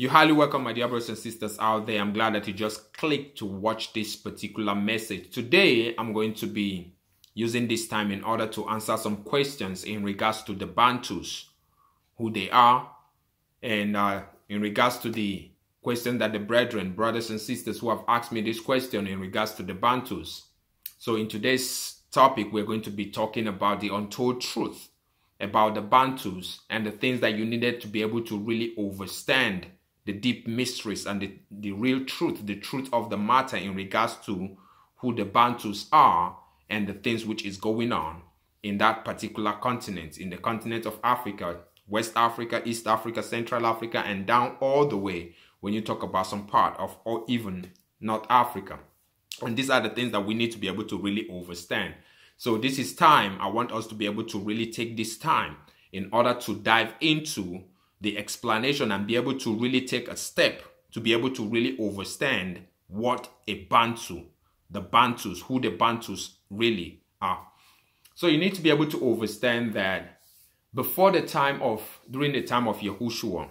You highly welcome, my dear brothers and sisters out there. I'm glad that you just clicked to watch this particular message. Today, I'm going to be using this time in order to answer some questions in regards to the Bantus, who they are, and uh, in regards to the question that the brethren, brothers and sisters who have asked me this question in regards to the Bantus. So in today's topic, we're going to be talking about the untold truth about the Bantus and the things that you needed to be able to really understand the deep mysteries and the, the real truth, the truth of the matter in regards to who the Bantus are and the things which is going on in that particular continent, in the continent of Africa, West Africa, East Africa, Central Africa, and down all the way when you talk about some part of or even North Africa. And these are the things that we need to be able to really understand. So this is time. I want us to be able to really take this time in order to dive into the explanation and be able to really take a step to be able to really understand what a Bantu, the Bantus, who the Bantus really are. So you need to be able to understand that before the time of, during the time of Yahushua,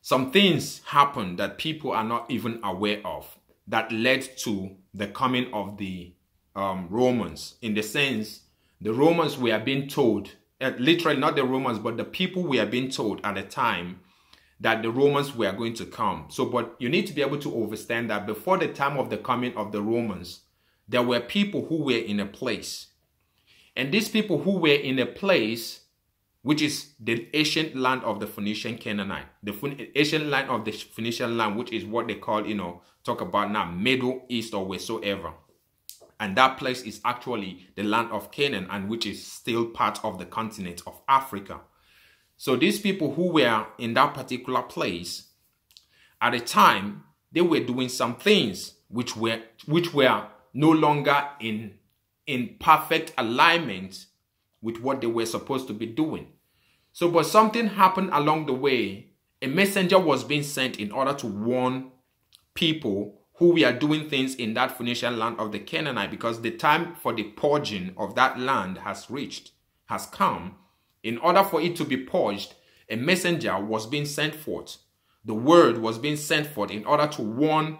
some things happened that people are not even aware of that led to the coming of the um, Romans. In the sense, the Romans were being told uh, literally not the Romans, but the people we are being told at the time that the Romans were going to come. So, but you need to be able to understand that before the time of the coming of the Romans, there were people who were in a place. And these people who were in a place, which is the ancient land of the Phoenician Canaanite, the ancient land of the Phoenician land, which is what they call, you know, talk about now, Middle East or wheresoever. And that place is actually the land of Canaan, and which is still part of the continent of Africa. So these people who were in that particular place, at the time, they were doing some things which were which were no longer in in perfect alignment with what they were supposed to be doing. So, but something happened along the way. A messenger was being sent in order to warn people who we are doing things in that Phoenician land of the Canaanite because the time for the purging of that land has reached, has come. In order for it to be purged, a messenger was being sent forth. The word was being sent forth in order to warn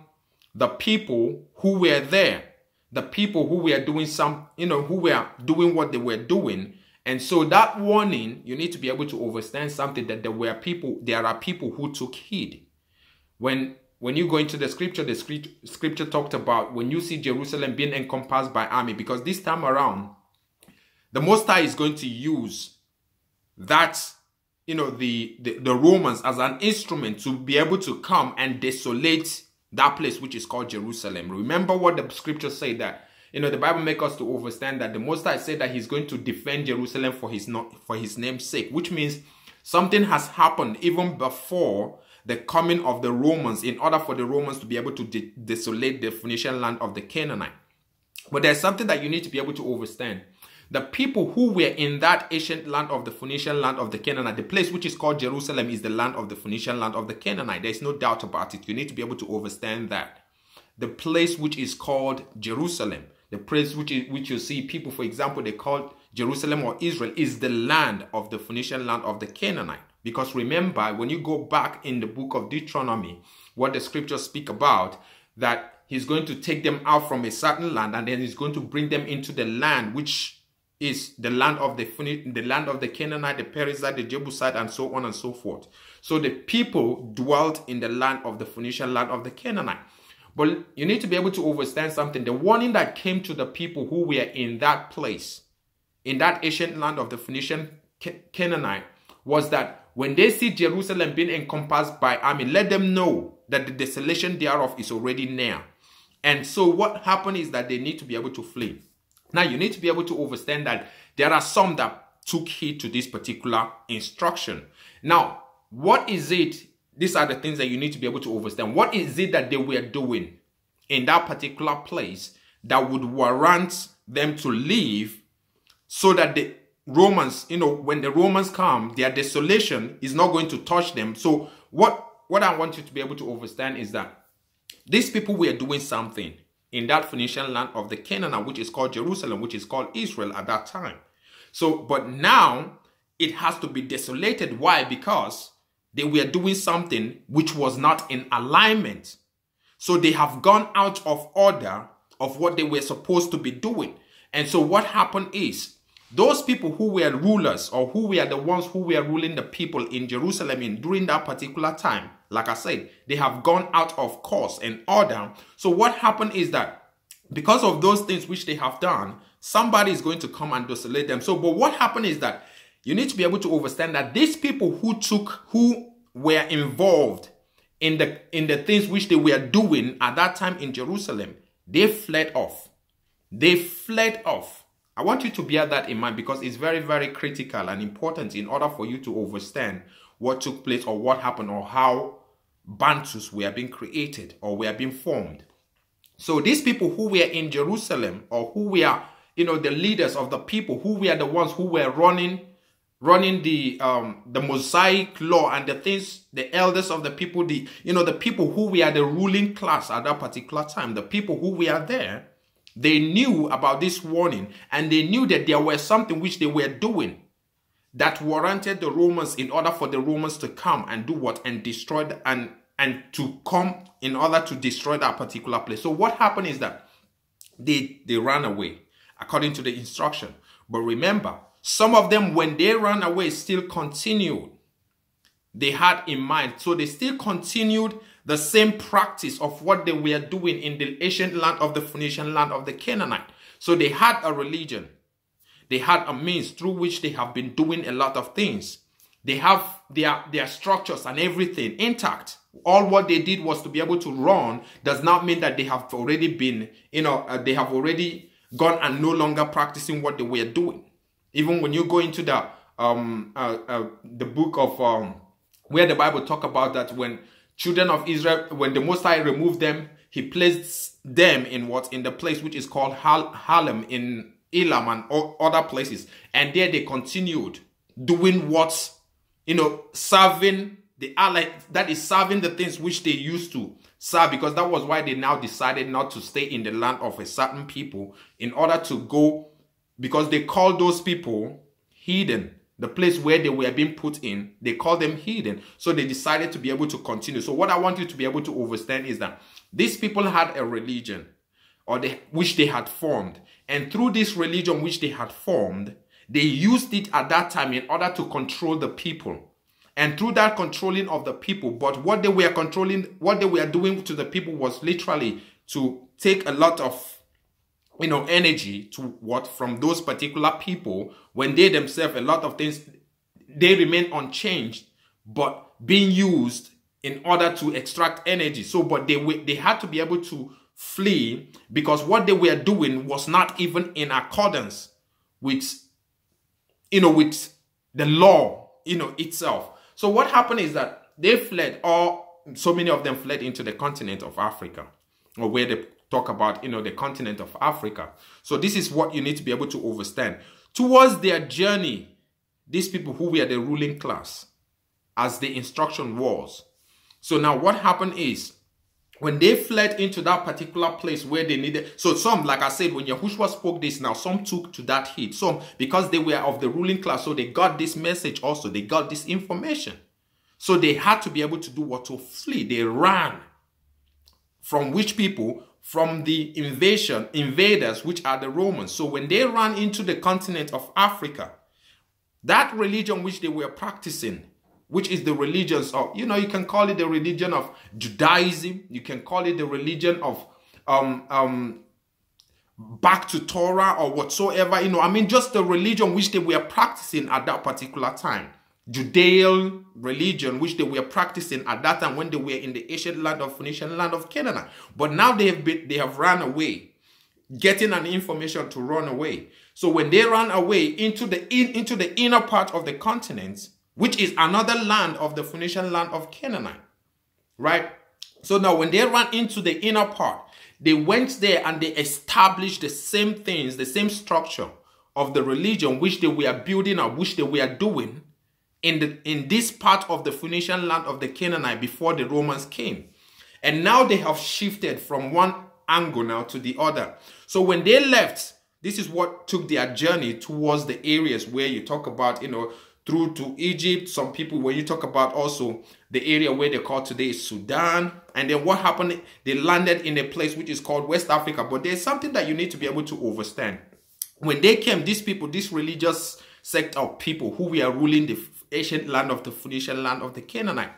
the people who were there, the people who were doing some, you know, who were doing what they were doing. And so that warning, you need to be able to understand something that there were people, there are people who took heed. When when you go into the scripture, the scripture talked about when you see Jerusalem being encompassed by army, because this time around, the Most High is going to use that, you know, the, the, the Romans as an instrument to be able to come and desolate that place which is called Jerusalem. Remember what the scripture say that you know the Bible makes us to understand that the Most High said that He's going to defend Jerusalem for His not for His name's sake, which means something has happened even before the coming of the Romans in order for the Romans to be able to de desolate the Phoenician land of the Canaanite. But there's something that you need to be able to understand. The people who were in that ancient land of the Phoenician land of the Canaanite, the place which is called Jerusalem is the land of the Phoenician land of the Canaanite. There's no doubt about it. You need to be able to understand that. The place which is called Jerusalem, the place which, is, which you see people, for example, they call Jerusalem or Israel, is the land of the Phoenician land of the Canaanite. Because remember, when you go back in the book of Deuteronomy, what the scriptures speak about, that he's going to take them out from a certain land and then he's going to bring them into the land which is the land of the the land of the Canaanite, the Perizzite, the Jebusite, and so on and so forth. So the people dwelt in the land of the Phoenician land of the Canaanite. But you need to be able to understand something. The warning that came to the people who were in that place, in that ancient land of the Phoenician Canaanite, was that when they see Jerusalem being encompassed by army, let them know that the desolation thereof is already near. And so what happened is that they need to be able to flee. Now you need to be able to understand that there are some that took heed to this particular instruction. Now, what is it? These are the things that you need to be able to understand. What is it that they were doing in that particular place that would warrant them to leave so that the Romans, you know, when the Romans come, their desolation is not going to touch them. So what, what I want you to be able to understand is that these people were doing something in that Phoenician land of the Canaan, which is called Jerusalem, which is called Israel at that time. So, but now it has to be desolated. Why? Because they were doing something which was not in alignment. So they have gone out of order of what they were supposed to be doing. And so what happened is those people who were rulers or who were the ones who were ruling the people in Jerusalem in during that particular time, like I said, they have gone out of course and order. So what happened is that because of those things which they have done, somebody is going to come and desolate them. So, but what happened is that you need to be able to understand that these people who took, who were involved in the in the things which they were doing at that time in Jerusalem, they fled off. They fled off. I want you to bear that in mind because it's very, very critical and important in order for you to understand what took place or what happened or how Bantus were being created or were being formed. So these people who were in Jerusalem or who were, you know, the leaders of the people who were the ones who were running running the um the mosaic law and the things the elders of the people the you know the people who were the ruling class at that particular time the people who were there they knew about this warning and they knew that there was something which they were doing that warranted the romans in order for the romans to come and do what and destroy the, and and to come in order to destroy that particular place so what happened is that they they ran away according to the instruction but remember some of them, when they ran away, still continued. They had in mind. So they still continued the same practice of what they were doing in the ancient land of the Phoenician land of the Canaanite. So they had a religion. They had a means through which they have been doing a lot of things. They have their, their structures and everything intact. All what they did was to be able to run does not mean that they have already been, you know, uh, they have already gone and no longer practicing what they were doing. Even when you go into the um uh, uh, the book of um where the Bible talk about that when children of Israel when the Most High removed them, He placed them in what? In the place which is called Hal Halem in Elam and other places, and there they continued doing what? You know serving the ally that is serving the things which they used to serve because that was why they now decided not to stay in the land of a certain people in order to go because they called those people hidden. The place where they were being put in, they called them hidden. So they decided to be able to continue. So what I want you to be able to understand is that these people had a religion or they, which they had formed. And through this religion which they had formed, they used it at that time in order to control the people. And through that controlling of the people, but what they were controlling, what they were doing to the people was literally to take a lot of you know, energy to what from those particular people when they themselves, a lot of things, they remain unchanged, but being used in order to extract energy. So, but they they had to be able to flee because what they were doing was not even in accordance with, you know, with the law, you know, itself. So what happened is that they fled, or so many of them fled into the continent of Africa, or where they talk about, you know, the continent of Africa. So this is what you need to be able to understand. Towards their journey, these people who were the ruling class, as the instruction was. So now what happened is, when they fled into that particular place where they needed, so some, like I said, when Yahushua spoke this now, some took to that heat. Some, because they were of the ruling class, so they got this message also, they got this information. So they had to be able to do what? To flee. They ran. From which people? From the invasion, invaders, which are the Romans. So when they ran into the continent of Africa, that religion which they were practicing, which is the religions of, you know, you can call it the religion of Judaism, you can call it the religion of um, um, back to Torah or whatsoever, you know, I mean, just the religion which they were practicing at that particular time. Judean religion, which they were practicing at that time when they were in the ancient land of Phoenician land of Canaan. But now they have been, they have run away, getting an information to run away. So when they ran away into the in, into the inner part of the continent, which is another land of the Phoenician land of Canaan, right? So now when they ran into the inner part, they went there and they established the same things, the same structure of the religion which they were building or which they were doing in, the, in this part of the Phoenician land of the Canaanite before the Romans came. And now they have shifted from one angle now to the other. So when they left, this is what took their journey towards the areas where you talk about, you know, through to Egypt. Some people, where you talk about also the area where they call today Sudan. And then what happened? They landed in a place which is called West Africa. But there's something that you need to be able to understand. When they came, these people, this religious sect of people who we are ruling the ancient land of the Phoenician land of the Canaanite,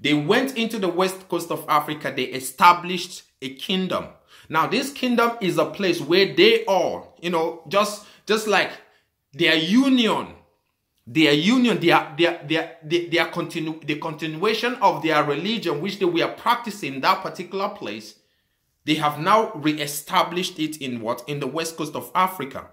they went into the west coast of Africa. They established a kingdom. Now, this kingdom is a place where they all, you know, just just like their union their union, their their their their, their continu- the continuation of their religion, which they were practicing in that particular place, they have now re-established it in what in the west coast of Africa.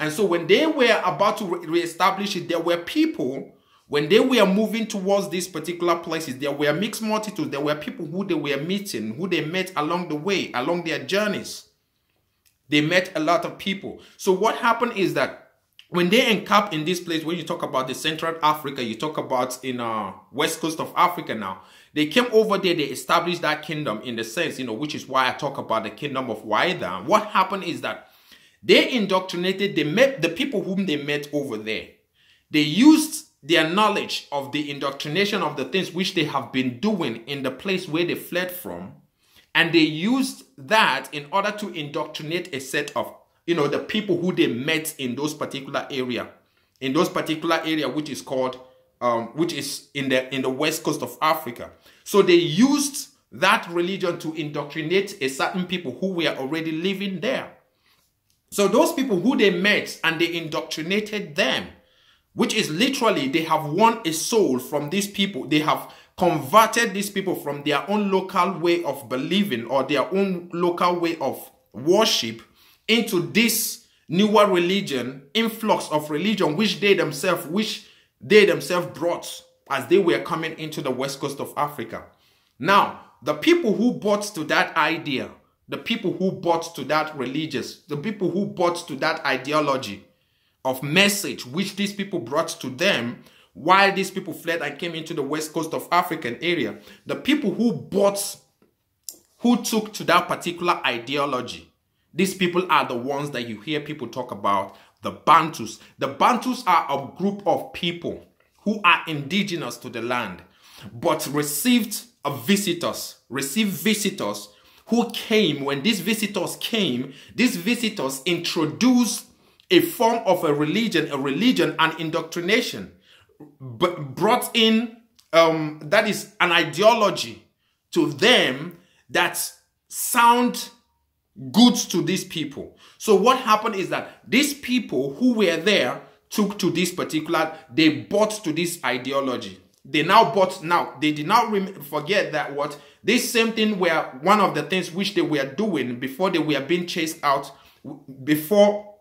And so when they were about to re-establish it, there were people when they were moving towards these particular places, there were mixed multitudes. There were people who they were meeting, who they met along the way, along their journeys. They met a lot of people. So what happened is that when they encamp in this place, when you talk about the Central Africa, you talk about in uh west coast of Africa now, they came over there, they established that kingdom in the sense, you know, which is why I talk about the kingdom of Waida. What happened is that they indoctrinated, they met the people whom they met over there. They used their knowledge of the indoctrination of the things which they have been doing in the place where they fled from, and they used that in order to indoctrinate a set of you know, the people who they met in those particular area, in those particular area, which is called, um, which is in the in the west coast of Africa. So they used that religion to indoctrinate a certain people who were already living there. So those people who they met and they indoctrinated them, which is literally they have won a soul from these people. They have converted these people from their own local way of believing or their own local way of worship into this newer religion, influx of religion, which they themselves, which they themselves brought as they were coming into the west coast of Africa. Now, the people who bought to that idea, the people who bought to that religious, the people who bought to that ideology of message which these people brought to them while these people fled and came into the west coast of African area, the people who bought, who took to that particular ideology, these people are the ones that you hear people talk about, the Bantus. The Bantus are a group of people who are indigenous to the land, but received a visitors, received visitors who came. When these visitors came, these visitors introduced a form of a religion, a religion, and indoctrination, but brought in um, that is an ideology to them that sound good to these people. So what happened is that these people who were there took to this particular, they bought to this ideology. They now bought, now, they did not forget that what, this same thing were one of the things which they were doing before they were being chased out, before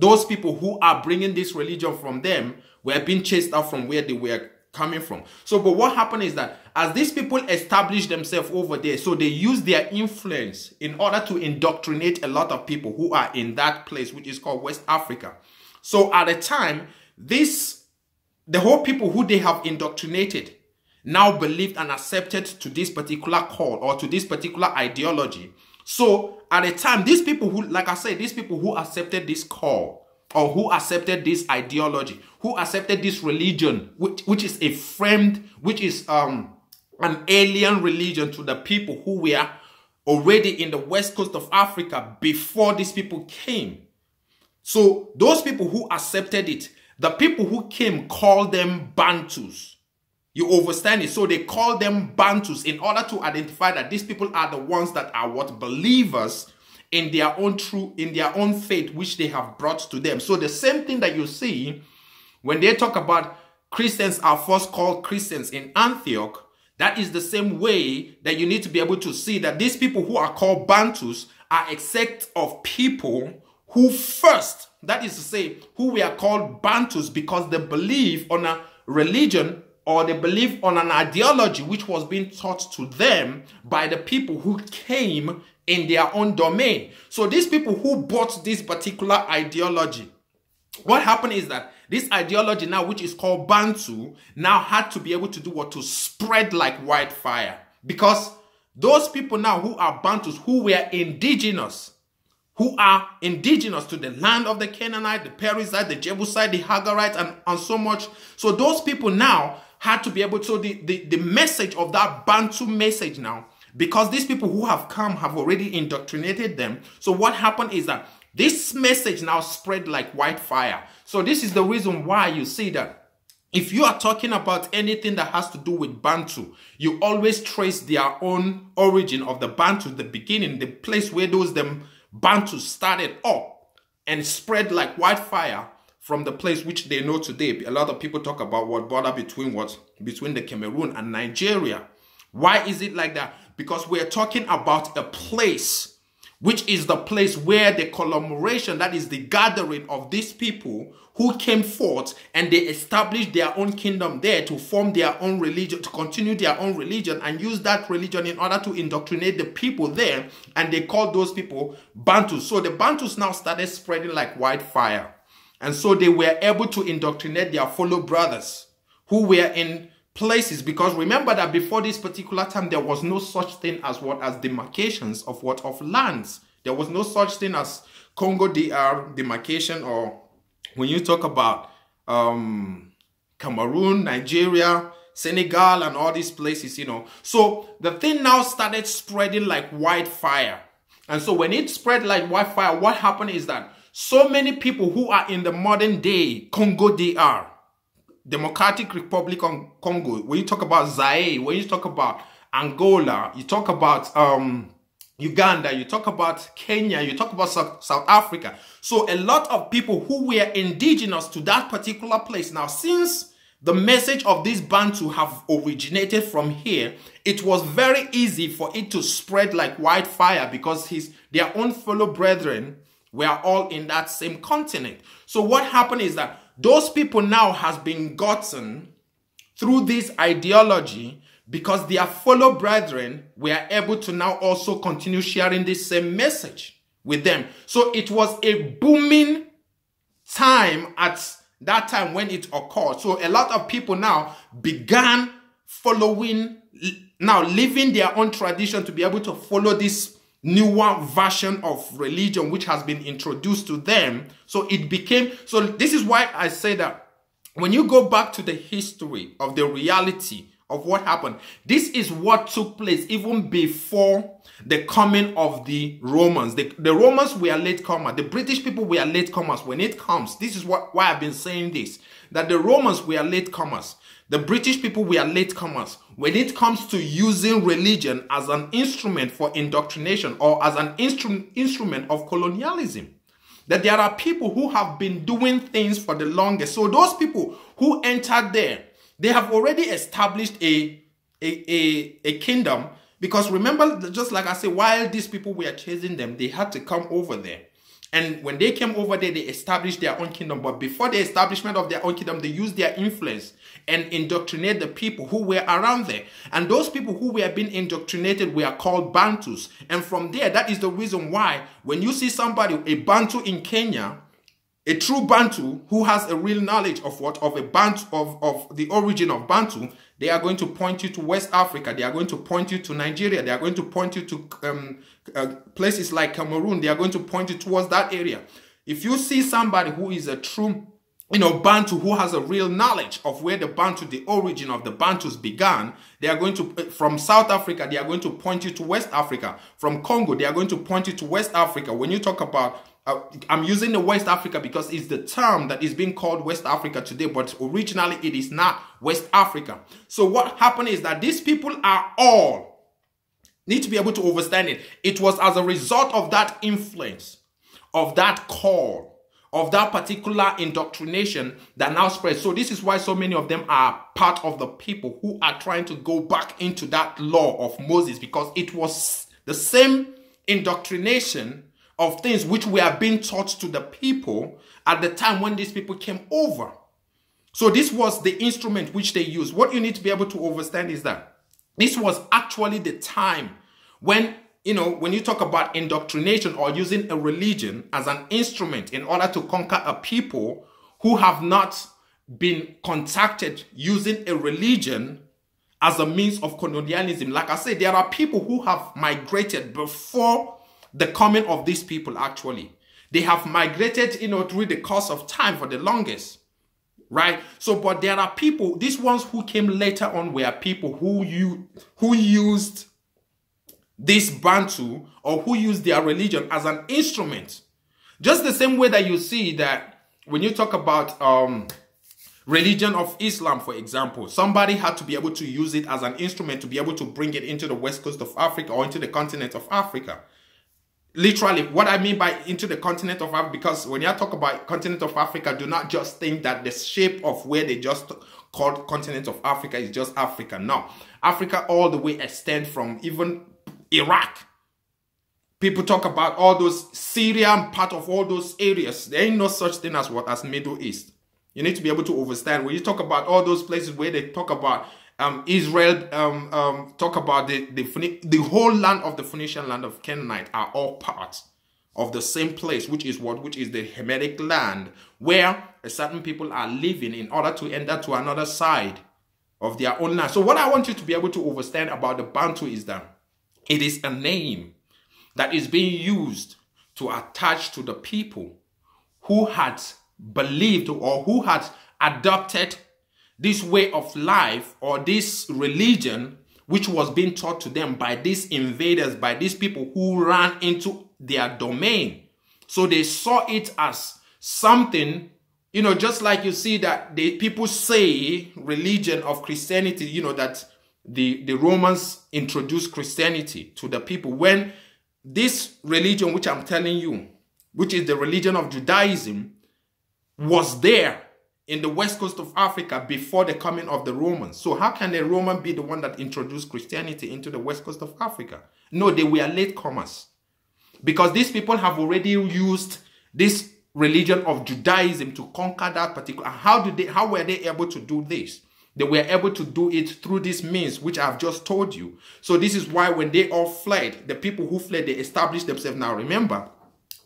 those people who are bringing this religion from them were being chased out from where they were coming from. So, but what happened is that as these people established themselves over there, so they use their influence in order to indoctrinate a lot of people who are in that place, which is called West Africa. So at the time, this, the whole people who they have indoctrinated now believed and accepted to this particular call or to this particular ideology. So at the time, these people who, like I said, these people who accepted this call, or who accepted this ideology, who accepted this religion, which, which is a framed, which is um, an alien religion to the people who were already in the west coast of Africa before these people came. So those people who accepted it, the people who came called them Bantus. You understand it? So they call them Bantus in order to identify that these people are the ones that are what believers in their own true, in their own faith, which they have brought to them. So the same thing that you see when they talk about Christians are first called Christians in Antioch, that is the same way that you need to be able to see that these people who are called Bantus are a sect of people who first, that is to say, who we are called Bantus because they believe on a religion or they believe on an ideology which was being taught to them by the people who came in their own domain. So these people who bought this particular ideology, what happened is that this ideology now, which is called Bantu, now had to be able to do what? To spread like wildfire. Because those people now who are Bantus, who were indigenous, who are indigenous to the land of the Canaanite, the Perizzite, the Jebusite, the Hagarite, and, and so much. So those people now had to be able to, so the, the, the message of that Bantu message now, because these people who have come have already indoctrinated them. So what happened is that this message now spread like wildfire. So this is the reason why you see that if you are talking about anything that has to do with Bantu, you always trace their own origin of the Bantu, the beginning, the place where those them Bantu started up and spread like wildfire from the place which they know today. A lot of people talk about what border between what between the Cameroon and Nigeria. Why is it like that? Because we're talking about a place which is the place where the conglomeration, that is the gathering of these people who came forth and they established their own kingdom there to form their own religion, to continue their own religion and use that religion in order to indoctrinate the people there. And they called those people Bantus. So the Bantus now started spreading like wildfire. And so they were able to indoctrinate their fellow brothers who were in places because remember that before this particular time there was no such thing as what as demarcations of what of lands. There was no such thing as congo dr demarcation or when you talk about um cameroon nigeria senegal and all these places you know. So the thing now started spreading like wildfire. And so when it spread like wildfire what happened is that so many people who are in the modern day congo dr Democratic Republic of Congo, when you talk about Zaire, when you talk about Angola, you talk about um, Uganda, you talk about Kenya, you talk about South, South Africa. So a lot of people who were indigenous to that particular place. Now, since the message of this Bantu have originated from here, it was very easy for it to spread like wildfire because his their own fellow brethren were all in that same continent. So what happened is that those people now has been gotten through this ideology because their fellow brethren were able to now also continue sharing this same message with them. So it was a booming time at that time when it occurred. So a lot of people now began following, now living their own tradition to be able to follow this newer version of religion which has been introduced to them. So it became, so this is why I say that when you go back to the history of the reality of what happened, this is what took place even before the coming of the Romans. The, the Romans were late comers. The British people were late comers. When it comes, this is what, why I've been saying this, that the Romans were late comers. The British people were latecomers when it comes to using religion as an instrument for indoctrination or as an instru instrument of colonialism. That there are people who have been doing things for the longest. So those people who entered there, they have already established a, a, a, a kingdom because remember, just like I said, while these people were chasing them, they had to come over there. And when they came over there, they established their own kingdom. But before the establishment of their own kingdom, they used their influence and indoctrinate the people who were around there. And those people who were being indoctrinated were called Bantus. And from there, that is the reason why when you see somebody, a Bantu in Kenya, a true Bantu who has a real knowledge of what of a Bantu of, of the origin of Bantu, they are going to point you to West Africa. They are going to point you to Nigeria. They are going to point you to um, uh, places like Cameroon. They are going to point you towards that area. If you see somebody who is a true you know, Bantu who has a real knowledge of where the Bantu, the origin of the Bantus began, they are going to, from South Africa, they are going to point you to West Africa. From Congo, they are going to point you to West Africa. When you talk about uh, Uh, I'm using the West Africa because it's the term that is being called West Africa today, but originally it is not West Africa. So what happened is that these people are all need to be able to understand it. It was as a result of that influence, of that call, of that particular indoctrination that now spreads. So this is why so many of them are part of the people who are trying to go back into that law of Moses because it was the same indoctrination of things which were being taught to the people at the time when these people came over. So this was the instrument which they used. What you need to be able to understand is that this was actually the time when, you know, when you talk about indoctrination or using a religion as an instrument in order to conquer a people who have not been contacted using a religion as a means of colonialism. Like I said, there are people who have migrated before the coming of these people actually. They have migrated, you know, through the course of time for the longest. Right? So, but there are people, these ones who came later on were people who you who used this Bantu or who used their religion as an instrument. Just the same way that you see that when you talk about um religion of Islam, for example, somebody had to be able to use it as an instrument to be able to bring it into the west coast of Africa or into the continent of Africa. Literally, what I mean by into the continent of Africa, because when you talk about continent of Africa, do not just think that the shape of where they just called continent of Africa is just Africa. No, Africa all the way extend from even Iraq. People talk about all those Syrian part of all those areas. There ain't no such thing as what as Middle East. You need to be able to understand when you talk about all those places where they talk about um, Israel, um, um, talk about the, the, the whole land of the Phoenician land of Canaanite are all parts of the same place, which is what, which is the Hamitic land, where a certain people are living in order to enter to another side of their own land. So what I want you to be able to understand about the Bantu is that it is a name that is being used to attach to the people who had believed or who had adopted this way of life or this religion which was being taught to them by these invaders, by these people who ran into their domain. So they saw it as something, you know, just like you see that the people say religion of Christianity, you know, that the, the Romans introduced Christianity to the people when this religion, which I'm telling you, which is the religion of Judaism, was there in the west coast of Africa before the coming of the Romans. So how can a Roman be the one that introduced Christianity into the west coast of Africa? No, they were latecomers. Because these people have already used this religion of Judaism to conquer that particular. How did they how were they able to do this? They were able to do it through these means, which I've just told you. So this is why when they all fled, the people who fled, they established themselves. Now remember,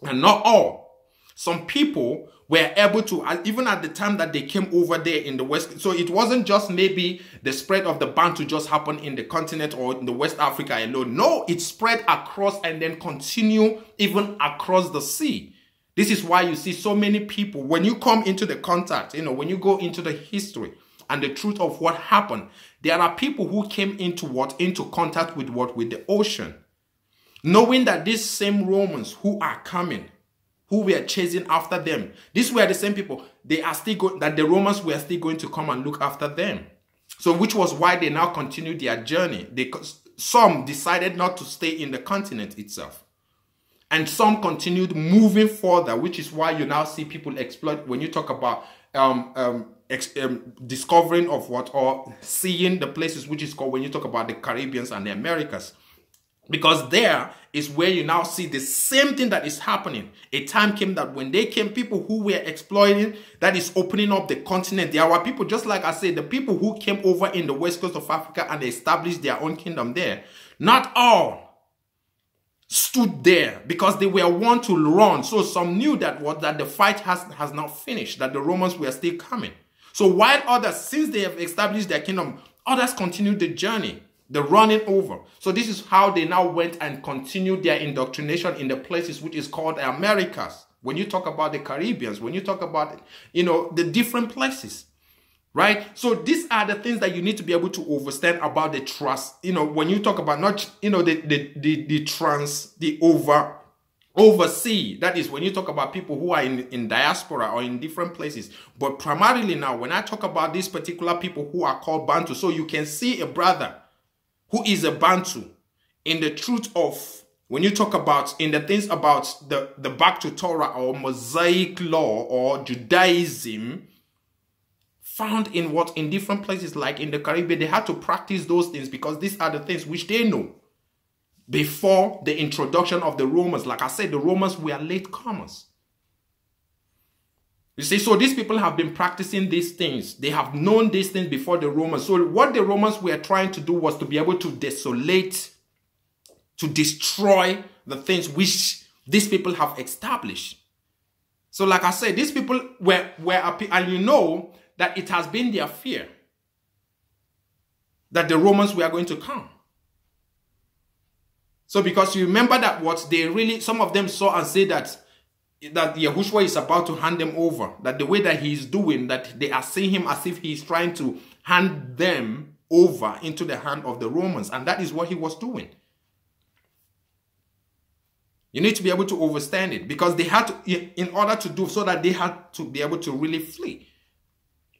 and not all. Some people were able to, even at the time that they came over there in the West. So it wasn't just maybe the spread of the Bantu just happened in the continent or in the West Africa alone. No, it spread across and then continue even across the sea. This is why you see so many people, when you come into the contact, you know, when you go into the history, and the truth of what happened. There are people who came into what? Into contact with what? With the ocean. Knowing that these same Romans who are coming, who were chasing after them, these were the same people. They are still going, that the Romans were still going to come and look after them. So which was why they now continued their journey. They, some decided not to stay in the continent itself. And some continued moving further, which is why you now see people exploit, when you talk about um, um, um, discovering of what or seeing the places which is called when you talk about the Caribbeans and the Americas. Because there is where you now see the same thing that is happening. A time came that when they came, people who were exploiting, that is opening up the continent. There were people, just like I said, the people who came over in the west coast of Africa and established their own kingdom there. Not all stood there because they were one to run. So some knew that what that the fight has, has not finished, that the Romans were still coming. So while others, since they have established their kingdom, others continued the journey, the running over. So this is how they now went and continued their indoctrination in the places which is called Americas. When you talk about the Caribbeans, when you talk about, you know, the different places right so these are the things that you need to be able to understand about the trust you know when you talk about not you know the the the, the trans the over oversee that is when you talk about people who are in, in diaspora or in different places but primarily now when i talk about these particular people who are called bantu so you can see a brother who is a bantu in the truth of when you talk about in the things about the the back to torah or mosaic law or judaism found in what in different places like in the Caribbean, they had to practice those things because these are the things which they know before the introduction of the Romans. Like I said, the Romans were late comers. You see, so these people have been practicing these things. They have known these things before the Romans. So what the Romans were trying to do was to be able to desolate, to destroy the things which these people have established. So like I said, these people were, were, and you know, that it has been their fear that the Romans were going to come. So because you remember that what they really, some of them saw and say that that Yahushua is about to hand them over. That the way that he is doing, that they are seeing him as if he is trying to hand them over into the hand of the Romans. And that is what he was doing. You need to be able to understand it because they had to, in order to do so that they had to be able to really flee.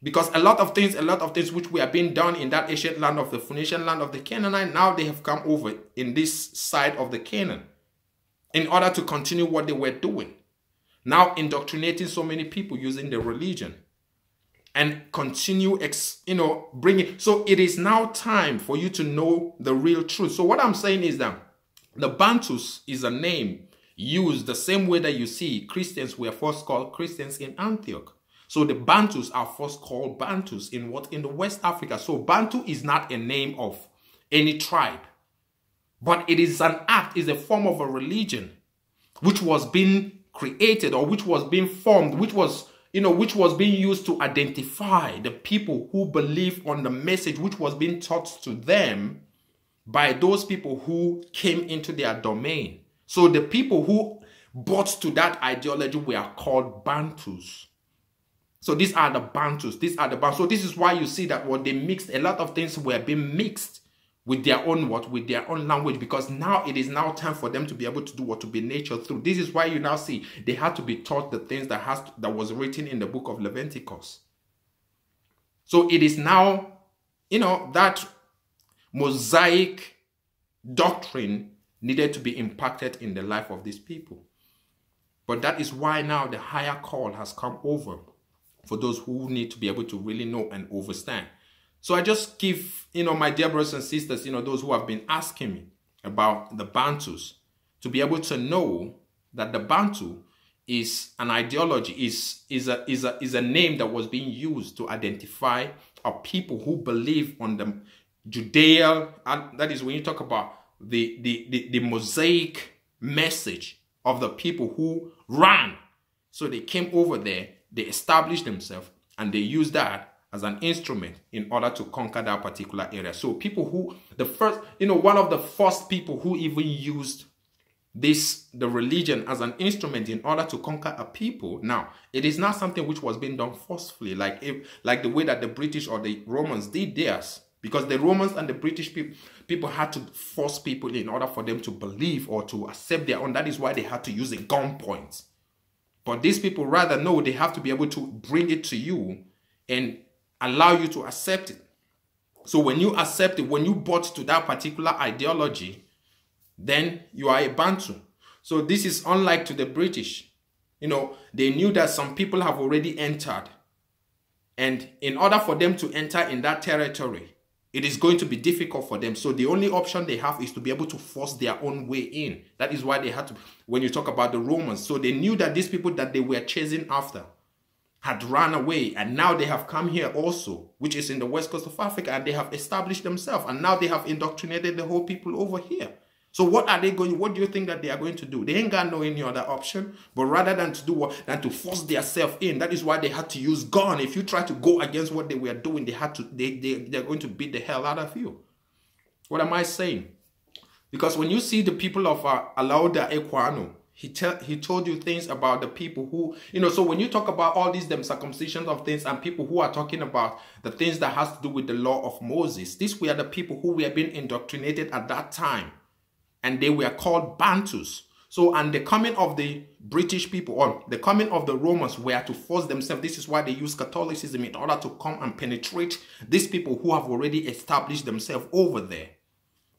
Because a lot of things, a lot of things which were being done in that ancient land of the Phoenician land of the Canaanite, now they have come over in this side of the Canaan in order to continue what they were doing. Now indoctrinating so many people using the religion and continue, ex, you know, bringing. So it is now time for you to know the real truth. So what I'm saying is that the Bantus is a name used the same way that you see Christians were first called Christians in Antioch. So the Bantus are first called Bantus in what? In the West Africa. So Bantu is not a name of any tribe, but it is an act, is a form of a religion which was being created or which was being formed, which was you know, which was being used to identify the people who believe on the message which was being taught to them by those people who came into their domain. So the people who bought to that ideology were called Bantus. So these are the Bantus. These are the Bantus. So this is why you see that what they mixed, a lot of things were being mixed with their own what with their own language because now it is now time for them to be able to do what to be nature through this is why you now see they had to be taught the things that has that was written in the book of leviticus so it is now you know that Mosaic doctrine needed to be impacted in the life of these people. But that is why now the higher call has come over for those who need to be able to really know and understand. So I just give, you know, my dear brothers and sisters, you know, those who have been asking me about the Bantus, to be able to know that the Bantu is an ideology, is, is, a, is, a, is a name that was being used to identify a people who believe on the Judea, and that is when you talk about the, the, the, the mosaic message of the people who ran. So they came over there, they established themselves, and they used that as an instrument in order to conquer that particular area. So people who, the first, you know, one of the first people who even used this, the religion as an instrument in order to conquer a people. Now, it is not something which was being done forcefully, like if, like the way that the British or the Romans did theirs. Because the Romans and the British people, people had to force people in order for them to believe or to accept their own. That is why they had to use a gunpoint. But these people rather know they have to be able to bring it to you and allow you to accept it. So when you accept it, when you bought to that particular ideology, then you are a Bantu. So this is unlike to the British. You know, they knew that some people have already entered. And in order for them to enter in that territory, it is going to be difficult for them. So the only option they have is to be able to force their own way in. That is why they had to, when you talk about the Romans, so they knew that these people that they were chasing after had run away and now they have come here also, which is in the west coast of Africa, and they have established themselves and now they have indoctrinated the whole people over here. So what are they going? What do you think that they are going to do? They ain't got no any other option, but rather than to do what than to force themselves in. That is why they had to use gun. If you try to go against what they were doing, they had to. They they they're going to beat the hell out of you. What am I saying? Because when you see the people of uh, Olaudah Equiano, he tell he told you things about the people who you know. So when you talk about all these them circumcisions of things and people who are talking about the things that has to do with the law of Moses, these were the people who were being indoctrinated at that time and they were called Bantus. So, and the coming of the British people or the coming of the Romans were to force themselves. This is why they use Catholicism in order to come and penetrate these people who have already established themselves over there.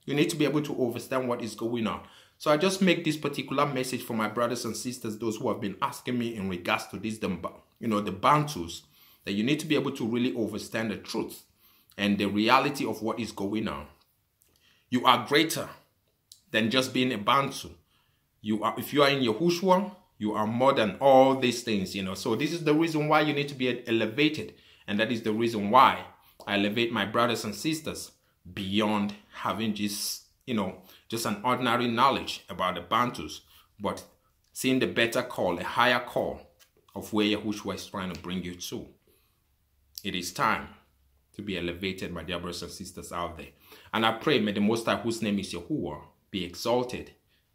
You need to be able to understand what is going on. So I just make this particular message for my brothers and sisters, those who have been asking me in regards to this, you know, the Bantus, that you need to be able to really understand the truth and the reality of what is going on. You are greater than just being a Bantu. You are, if you are in Yahushua, you are more than all these things, you know. So this is the reason why you need to be elevated. And that is the reason why I elevate my brothers and sisters beyond having just, you know, just an ordinary knowledge about the Bantus, but seeing the better call, a higher call of where Yahushua is trying to bring you to. It is time to be elevated, my dear brothers and sisters out there. And I pray, may the Most High, whose name is Yahuwah, be exalted,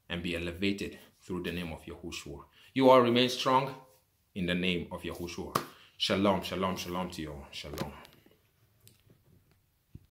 and be elevated through the name of Yahushua. You all remain strong in the name of Yahushua. Shalom, shalom, shalom to you all. Shalom.